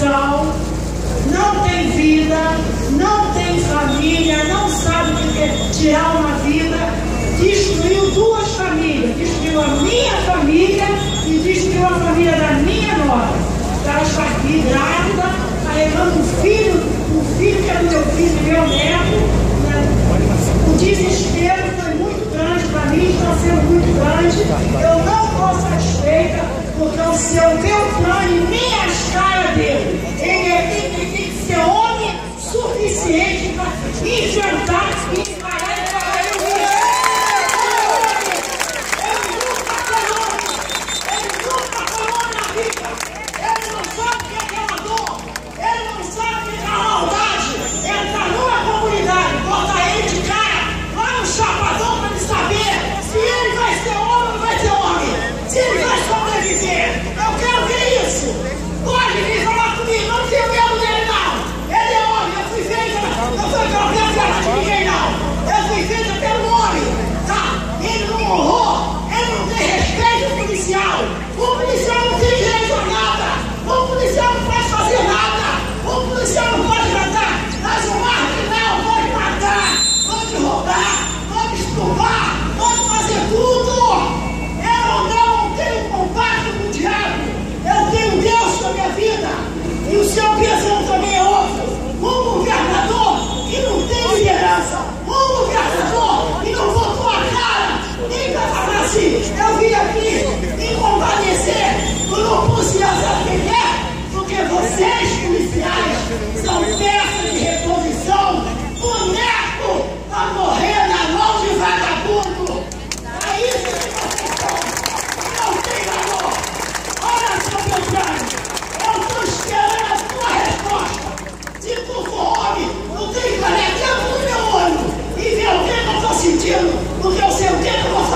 não tem vida, não tem família, não sabe o que é tirar uma vida, destruiu duas famílias, destruiu a minha família e destruiu a família da minha nora. Ela está aqui grávida, está levando um filho, um filho que é do meu filho, meu neto. Né? O desespero foi muito grande para mim, está sendo muito grande. Eu não estou satisfeita, porque o seu meu plano gente enxergar e encarar e falar, eu vi. Ele nunca parou, ele na vida. Ele não sabe o que é aquela dor, ele não sabe que é a maldade. Entrar numa comunidade, botar ele de cara, lá no chapadão para ele saber se ele vai ser homem ou vai ser homem, se ele vai sobreviver. Eu quero ver isso. Pode vir falar comigo, não tem o São peças de reposição, boneco a tá morrer na mão de vagabundo. É isso que vocês são. Não tem valor. Olha, seu Beltrano, eu estou esperando a tua resposta. Se tu for homem, não tem que parar tempo no meu olho e ver o que é eu estou sentindo, porque eu sei o que é eu vou